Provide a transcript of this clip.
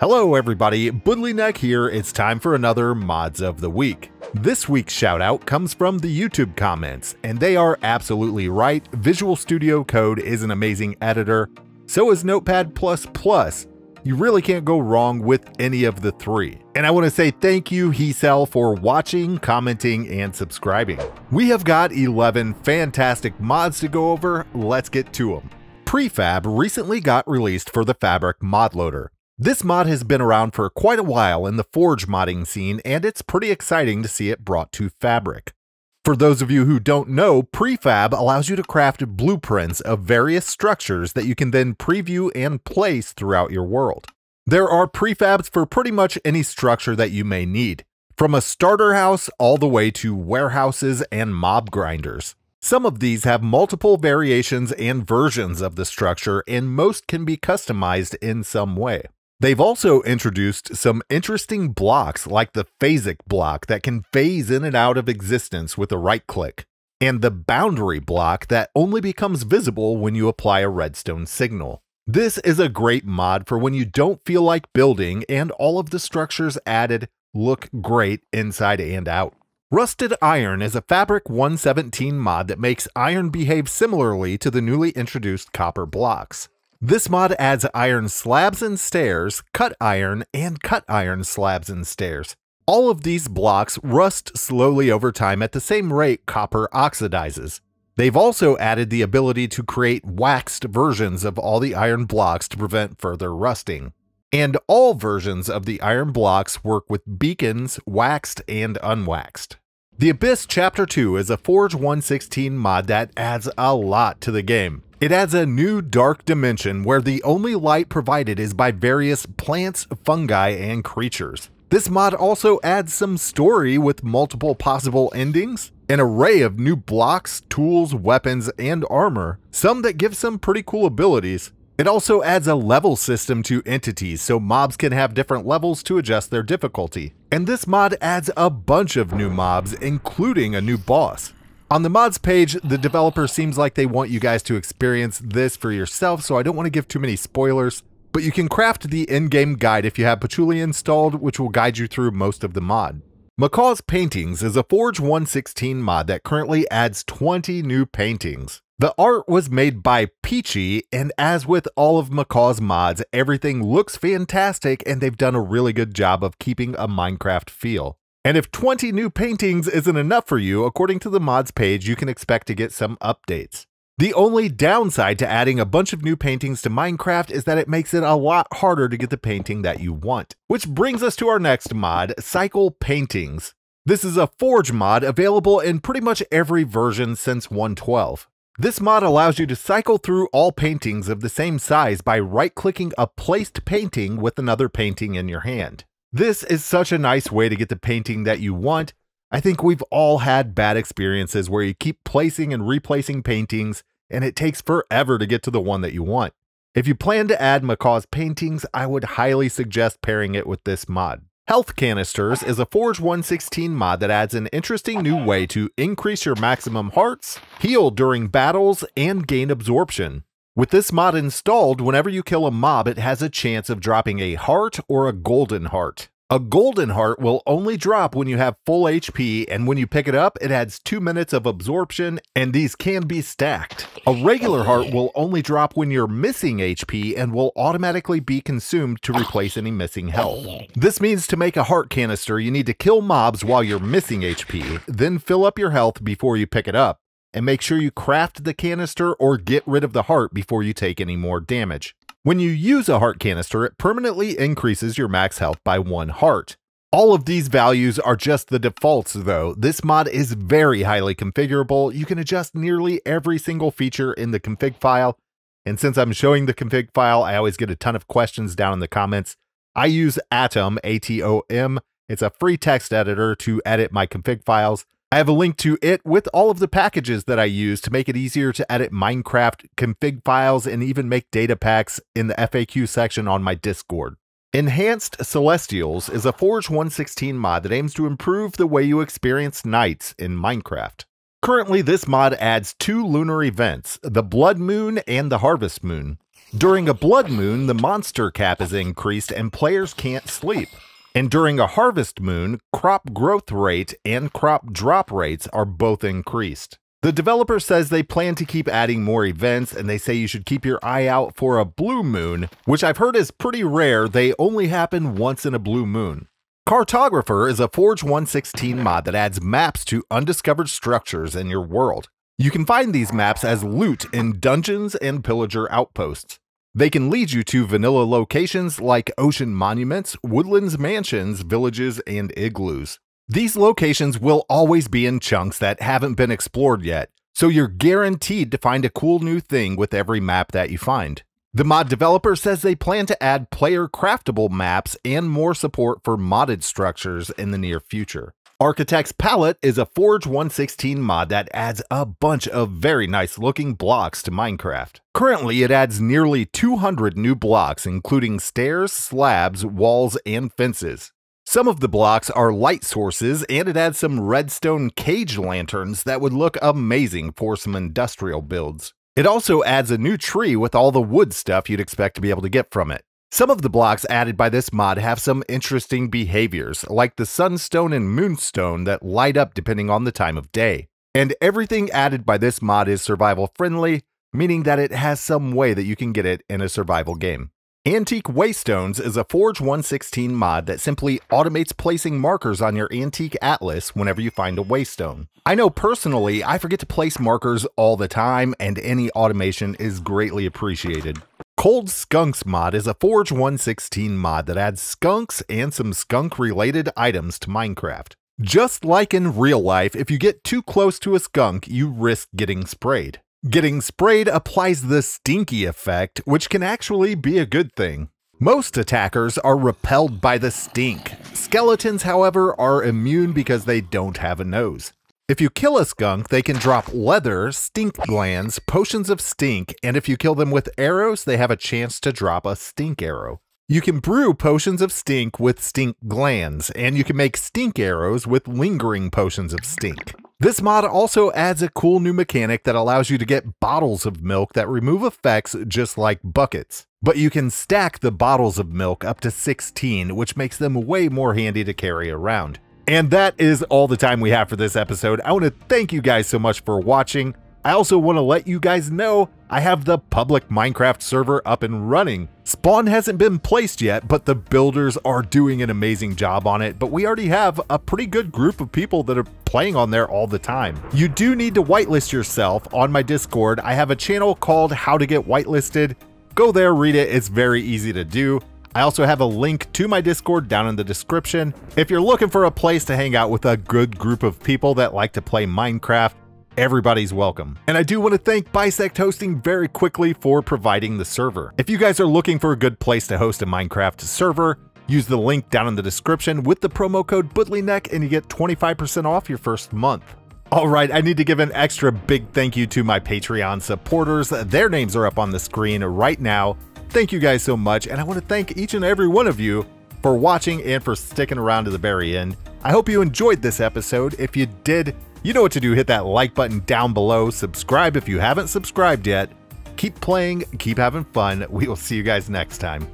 Hello everybody, Boodlyneck here, it's time for another Mods of the Week. This week's shoutout comes from the YouTube comments, and they are absolutely right, Visual Studio Code is an amazing editor, so is Notepad++. You really can't go wrong with any of the three. And I want to say thank you, Hesel, for watching, commenting, and subscribing. We have got 11 fantastic mods to go over, let's get to them. Prefab recently got released for the Fabric mod loader. This mod has been around for quite a while in the Forge modding scene, and it's pretty exciting to see it brought to Fabric. For those of you who don't know, Prefab allows you to craft blueprints of various structures that you can then preview and place throughout your world. There are prefabs for pretty much any structure that you may need, from a starter house all the way to warehouses and mob grinders. Some of these have multiple variations and versions of the structure, and most can be customized in some way. They've also introduced some interesting blocks like the phasic block that can phase in and out of existence with a right click, and the boundary block that only becomes visible when you apply a redstone signal. This is a great mod for when you don't feel like building and all of the structures added look great inside and out. Rusted Iron is a Fabric 117 mod that makes iron behave similarly to the newly introduced copper blocks. This mod adds iron slabs and stairs, cut iron, and cut iron slabs and stairs. All of these blocks rust slowly over time at the same rate copper oxidizes. They've also added the ability to create waxed versions of all the iron blocks to prevent further rusting. And all versions of the iron blocks work with beacons, waxed and unwaxed. The Abyss Chapter 2 is a Forge 116 mod that adds a lot to the game. It adds a new dark dimension where the only light provided is by various plants, fungi, and creatures. This mod also adds some story with multiple possible endings, an array of new blocks, tools, weapons, and armor, some that give some pretty cool abilities. It also adds a level system to entities so mobs can have different levels to adjust their difficulty. And this mod adds a bunch of new mobs, including a new boss. On the mods page, the developer seems like they want you guys to experience this for yourself, so I don't want to give too many spoilers, but you can craft the in-game guide if you have Patchouli installed, which will guide you through most of the mod. Macaw's Paintings is a Forge 116 mod that currently adds 20 new paintings. The art was made by Peachy, and as with all of Macaw's mods, everything looks fantastic and they've done a really good job of keeping a Minecraft feel. And if 20 new paintings isn't enough for you, according to the mods page, you can expect to get some updates. The only downside to adding a bunch of new paintings to Minecraft is that it makes it a lot harder to get the painting that you want. Which brings us to our next mod, Cycle Paintings. This is a Forge mod available in pretty much every version since 112. This mod allows you to cycle through all paintings of the same size by right-clicking a placed painting with another painting in your hand. This is such a nice way to get the painting that you want. I think we've all had bad experiences where you keep placing and replacing paintings and it takes forever to get to the one that you want. If you plan to add Macaw's paintings, I would highly suggest pairing it with this mod. Health Canisters is a Forge 116 mod that adds an interesting new way to increase your maximum hearts, heal during battles, and gain absorption. With this mod installed, whenever you kill a mob, it has a chance of dropping a heart or a golden heart. A golden heart will only drop when you have full HP, and when you pick it up, it adds 2 minutes of absorption, and these can be stacked. A regular heart will only drop when you're missing HP and will automatically be consumed to replace any missing health. This means to make a heart canister, you need to kill mobs while you're missing HP, then fill up your health before you pick it up and make sure you craft the canister or get rid of the heart before you take any more damage. When you use a heart canister, it permanently increases your max health by one heart. All of these values are just the defaults though. This mod is very highly configurable. You can adjust nearly every single feature in the config file. And since I'm showing the config file, I always get a ton of questions down in the comments. I use Atom, A-T-O-M. It's a free text editor to edit my config files. I have a link to it with all of the packages that I use to make it easier to edit Minecraft config files and even make data packs in the FAQ section on my Discord. Enhanced Celestials is a Forge 116 mod that aims to improve the way you experience nights in Minecraft. Currently, this mod adds two lunar events, the Blood Moon and the Harvest Moon. During a blood moon, the monster cap is increased and players can't sleep. And during a harvest moon, crop growth rate and crop drop rates are both increased. The developer says they plan to keep adding more events and they say you should keep your eye out for a blue moon, which I've heard is pretty rare, they only happen once in a blue moon. Cartographer is a Forge 116 mod that adds maps to undiscovered structures in your world. You can find these maps as loot in dungeons and pillager outposts. They can lead you to vanilla locations like ocean monuments, woodlands mansions, villages, and igloos. These locations will always be in chunks that haven't been explored yet, so you're guaranteed to find a cool new thing with every map that you find. The mod developer says they plan to add player craftable maps and more support for modded structures in the near future. Architect's Palette is a Forge 116 mod that adds a bunch of very nice looking blocks to Minecraft. Currently, it adds nearly 200 new blocks, including stairs, slabs, walls, and fences. Some of the blocks are light sources, and it adds some redstone cage lanterns that would look amazing for some industrial builds. It also adds a new tree with all the wood stuff you'd expect to be able to get from it. Some of the blocks added by this mod have some interesting behaviors, like the sunstone and moonstone that light up depending on the time of day. And everything added by this mod is survival friendly, meaning that it has some way that you can get it in a survival game. Antique Waystones is a Forge 116 mod that simply automates placing markers on your Antique Atlas whenever you find a waystone. I know personally, I forget to place markers all the time, and any automation is greatly appreciated. Cold Skunks mod is a Forge 116 mod that adds skunks and some skunk related items to Minecraft. Just like in real life, if you get too close to a skunk, you risk getting sprayed. Getting sprayed applies the stinky effect, which can actually be a good thing. Most attackers are repelled by the stink. Skeletons, however, are immune because they don't have a nose. If you kill a skunk, they can drop leather, stink glands, potions of stink, and if you kill them with arrows, they have a chance to drop a stink arrow. You can brew potions of stink with stink glands, and you can make stink arrows with lingering potions of stink. This mod also adds a cool new mechanic that allows you to get bottles of milk that remove effects just like buckets. But you can stack the bottles of milk up to 16, which makes them way more handy to carry around. And that is all the time we have for this episode. I want to thank you guys so much for watching. I also want to let you guys know I have the public Minecraft server up and running. Spawn hasn't been placed yet, but the builders are doing an amazing job on it, but we already have a pretty good group of people that are playing on there all the time. You do need to whitelist yourself on my Discord. I have a channel called How to Get Whitelisted. Go there, read it, it's very easy to do. I also have a link to my Discord down in the description. If you're looking for a place to hang out with a good group of people that like to play Minecraft, everybody's welcome. And I do want to thank Bisect Hosting very quickly for providing the server. If you guys are looking for a good place to host a Minecraft server, use the link down in the description with the promo code BOODLYNECK and you get 25% off your first month. Alright, I need to give an extra big thank you to my Patreon supporters. Their names are up on the screen right now. Thank you guys so much, and I want to thank each and every one of you for watching and for sticking around to the very end. I hope you enjoyed this episode. If you did, you know what to do. Hit that like button down below. Subscribe if you haven't subscribed yet. Keep playing, keep having fun. We will see you guys next time.